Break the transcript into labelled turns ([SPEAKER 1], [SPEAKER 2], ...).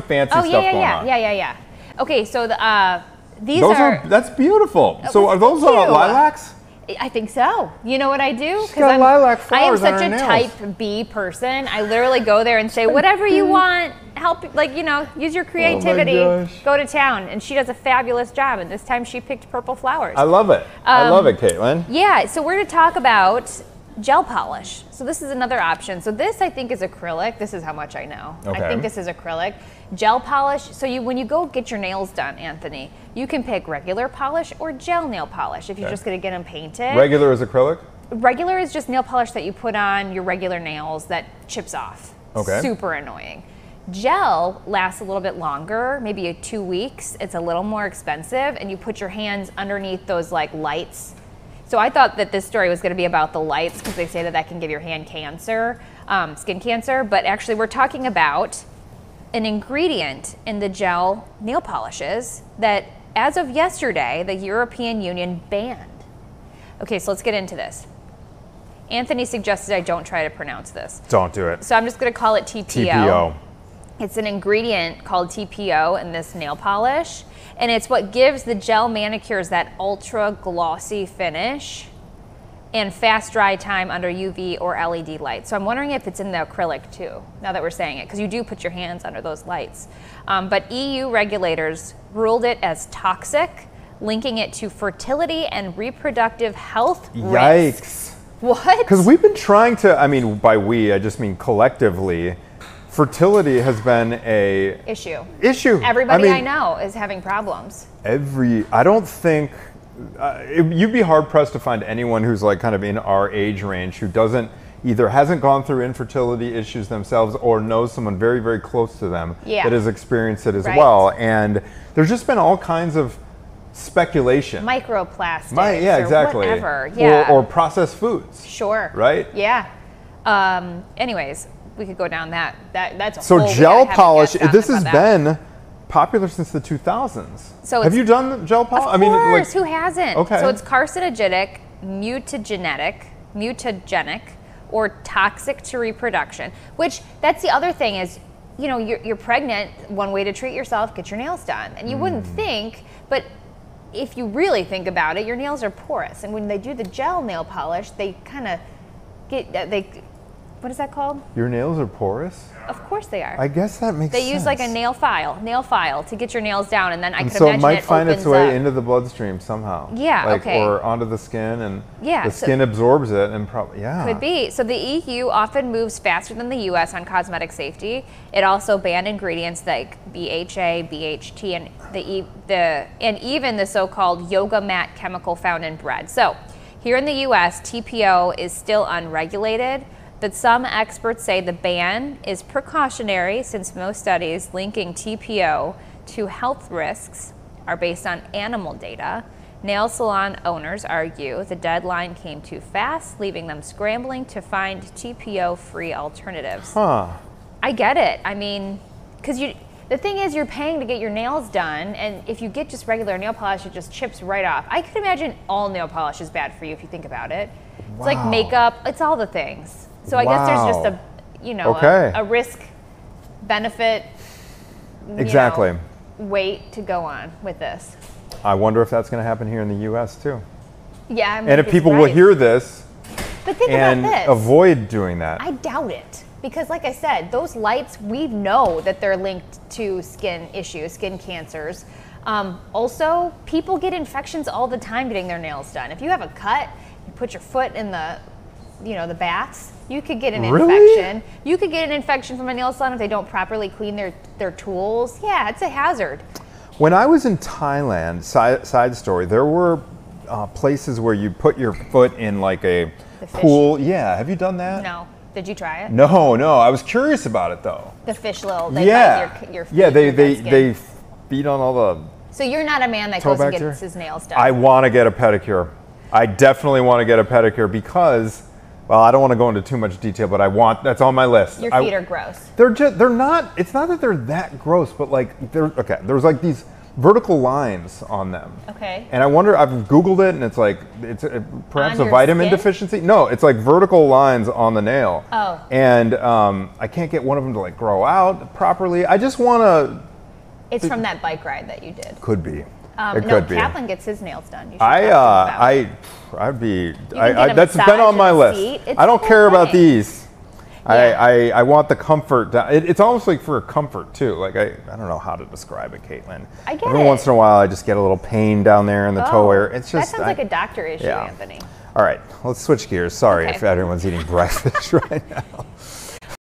[SPEAKER 1] fancy
[SPEAKER 2] Oh
[SPEAKER 1] stuff
[SPEAKER 2] yeah, yeah,
[SPEAKER 1] going
[SPEAKER 2] yeah,
[SPEAKER 1] on.
[SPEAKER 2] yeah, yeah, yeah. Okay, so the uh, these
[SPEAKER 1] Those
[SPEAKER 2] are.
[SPEAKER 1] are, that's beautiful. So are those uh, lilacs?
[SPEAKER 2] I think so. You know what I do?
[SPEAKER 1] She's
[SPEAKER 2] I'm,
[SPEAKER 1] lilac
[SPEAKER 2] I am such a
[SPEAKER 1] nails.
[SPEAKER 2] type B person. I literally go there and say, whatever you want, help, like, you know, use your creativity,
[SPEAKER 1] Oh
[SPEAKER 2] go to town. And she does a fabulous job. And this time she picked purple flowers.
[SPEAKER 1] I love it. I
[SPEAKER 2] Um,
[SPEAKER 1] love it, Caitlin.
[SPEAKER 2] Yeah, so we're going to talk about gel polish. So this is another option. So this I think is acrylic. This is how much I know. I think this is acrylic. Gel polish. So you when you go get your nails done, Anthony, you can pick regular polish or gel nail polish if you're
[SPEAKER 1] Okay.
[SPEAKER 2] just going to get them painted.
[SPEAKER 1] Regular is acrylic.
[SPEAKER 2] regular is just nail polish that you put on your regular nails that chips off.
[SPEAKER 1] Okay.
[SPEAKER 2] Super annoying. Gel lasts a little bit longer, maybe a two weeks. It's a little more expensive, and you put your hands underneath those like lights. So I thought that this story was going to be about the lights because they say that that can give your hand cancer, um, skin cancer. But actually, we're talking about an ingredient in the gel nail polishes that, as of yesterday, the European Union banned. Okay, so let's get into this. Anthony suggested I don't try to pronounce this.
[SPEAKER 1] Don't do it.
[SPEAKER 2] So I'm just going to call it TPO.
[SPEAKER 1] TPO.
[SPEAKER 2] It's an ingredient called TPO in this nail polish, and it's what gives the gel manicures that ultra glossy finish and fast dry time under UV or LED light. So I'm wondering if it's in the acrylic too, now that we're saying it, because you do put your hands under those lights. Um, but EU regulators ruled it as toxic, linking it to fertility and reproductive health risks.
[SPEAKER 1] Yikes.
[SPEAKER 2] What?
[SPEAKER 1] Because we've been trying to, I mean, by we, I just mean collectively, fertility has been a
[SPEAKER 2] issue.
[SPEAKER 1] issue.
[SPEAKER 2] Everybody I,
[SPEAKER 1] mean,
[SPEAKER 2] know is having problems.
[SPEAKER 1] Every, I don't think, uh, it- you'd be hard pressed to find anyone who's like kind of in our age range who doesn't either hasn't gone through infertility issues themselves or knows someone very, very close to them
[SPEAKER 2] Yeah.
[SPEAKER 1] that has experienced it as
[SPEAKER 2] Right.
[SPEAKER 1] well. And there's just been all kinds of speculation.
[SPEAKER 2] Microplastics.
[SPEAKER 1] My- yeah,
[SPEAKER 2] or
[SPEAKER 1] exactly.
[SPEAKER 2] Whatever. Yeah.
[SPEAKER 1] Or, or processed foods.
[SPEAKER 2] sure.
[SPEAKER 1] right?
[SPEAKER 2] Yeah. Um, anyways, we could go down that. That that's
[SPEAKER 1] So gel
[SPEAKER 2] gotta have a
[SPEAKER 1] polish, this has
[SPEAKER 2] that.
[SPEAKER 1] been popular since the 2000s.
[SPEAKER 2] So
[SPEAKER 1] have you done gel polish?
[SPEAKER 2] Of
[SPEAKER 1] I mean,
[SPEAKER 2] course,
[SPEAKER 1] like,
[SPEAKER 2] who hasn't?
[SPEAKER 1] Okay.
[SPEAKER 2] So it's carcinogenic, mutagenetic, mutagenic, or toxic to reproduction. Which that's the other thing is, you know, you're, you're pregnant. One way to treat yourself, get your nails done, and you wouldn't
[SPEAKER 1] Hmm.
[SPEAKER 2] think, but if you really think about it, your nails are porous, and when they do the gel nail polish, they kind of get they. What is that called?
[SPEAKER 1] your nails are porous?
[SPEAKER 2] Of course they are.
[SPEAKER 1] I guess that makes sense.
[SPEAKER 2] they
[SPEAKER 1] sense.
[SPEAKER 2] use like a nail file, nail file to get your nails down, and then I
[SPEAKER 1] And
[SPEAKER 2] could
[SPEAKER 1] so it might
[SPEAKER 2] it
[SPEAKER 1] find its way
[SPEAKER 2] up.
[SPEAKER 1] into the bloodstream somehow.
[SPEAKER 2] Yeah,
[SPEAKER 1] Like,
[SPEAKER 2] okay.
[SPEAKER 1] Or onto the skin, and
[SPEAKER 2] Yeah,
[SPEAKER 1] the
[SPEAKER 2] so-
[SPEAKER 1] skin absorbs it, and probably yeah.
[SPEAKER 2] Could be. So the EU often moves faster than the US on cosmetic safety. It also banned ingredients like BHA, BHT, and the e- the and even the so-called yoga mat chemical found in bread. So here in the US, TPO is still unregulated. But some experts say the ban is precautionary since most studies linking TPO to health risks are based on animal data. Nail salon owners argue the deadline came too fast, leaving them scrambling to find TPO free alternatives.
[SPEAKER 1] Huh.
[SPEAKER 2] I get it. I mean, because you, the thing is, you're paying to get your nails done, and if you get just regular nail polish, it just chips right off. I could imagine all nail polish is bad for you if you think about it. Wow. It's like makeup, it's all the things. So I guess there's just a, you know,
[SPEAKER 1] Okay.
[SPEAKER 2] a, a risk benefit. you know,
[SPEAKER 1] Exactly.
[SPEAKER 2] weight to go on with this.
[SPEAKER 1] I wonder if that's going to happen here in the U.S. too.
[SPEAKER 2] Yeah, I'm
[SPEAKER 1] And if people will hear this
[SPEAKER 2] but think
[SPEAKER 1] and
[SPEAKER 2] about this.
[SPEAKER 1] avoid doing that,
[SPEAKER 2] I doubt it. Because, like I said, those lights, we know that they're linked to skin issues, skin cancers. Um, also, people get infections all the time getting their nails done. If you have a cut, you put your foot in the, you know, the baths, you could get an
[SPEAKER 1] Really?
[SPEAKER 2] infection. You could get an infection from a nail salon if they don't properly clean their, their tools. Yeah, it's a hazard.
[SPEAKER 1] When I was in Thailand, side, side story, there were uh, places where you put your foot in like a pool. Yeah, have you done that?
[SPEAKER 2] No. Did you try it?
[SPEAKER 1] No, no. I was curious about it though.
[SPEAKER 2] The fish little, they
[SPEAKER 1] yeah,
[SPEAKER 2] your, your feet,
[SPEAKER 1] yeah. They they they feed on all the
[SPEAKER 2] So you're not a man that goes and gets his nails done.
[SPEAKER 1] I want to get a pedicure. I definitely want to get a pedicure because, well, I don't want to go into too much detail, but I want that's on my list.
[SPEAKER 2] your
[SPEAKER 1] I-
[SPEAKER 2] feet are gross.
[SPEAKER 1] They're just they're not. It's not that they're that gross, but like they're okay. There's like these vertical lines on them.
[SPEAKER 2] Okay.
[SPEAKER 1] And I wonder, I've Googled it and it's like, it's uh, perhaps
[SPEAKER 2] On
[SPEAKER 1] a vitamin
[SPEAKER 2] skin?
[SPEAKER 1] deficiency. No, it's like vertical lines on the nail.
[SPEAKER 2] Oh.
[SPEAKER 1] And um, I can't get one of them to like grow out properly. I just want to,
[SPEAKER 2] It's from that bike ride that you did.
[SPEAKER 1] could be.
[SPEAKER 2] Um,
[SPEAKER 1] it
[SPEAKER 2] no,
[SPEAKER 1] could be.
[SPEAKER 2] Kaplan gets his nails done. You should
[SPEAKER 1] I, uh,
[SPEAKER 2] to him about it.
[SPEAKER 1] I, I'd be, I, I, that's been on my list. I don't care about these.
[SPEAKER 2] Yeah.
[SPEAKER 1] I, I, I want the comfort. down- It, it's almost like for a comfort too. Like I, I don't know how to describe it, Caitlin.
[SPEAKER 2] I get
[SPEAKER 1] Every
[SPEAKER 2] it.
[SPEAKER 1] once in a while, I just get a little pain down there in the toe
[SPEAKER 2] Oh,
[SPEAKER 1] area. It's just
[SPEAKER 2] that sounds
[SPEAKER 1] I-
[SPEAKER 2] like a doctor issue,
[SPEAKER 1] yeah.
[SPEAKER 2] Anthony.
[SPEAKER 1] All right, let's switch gears. Sorry
[SPEAKER 2] Okay.
[SPEAKER 1] if everyone's eating breakfast right now.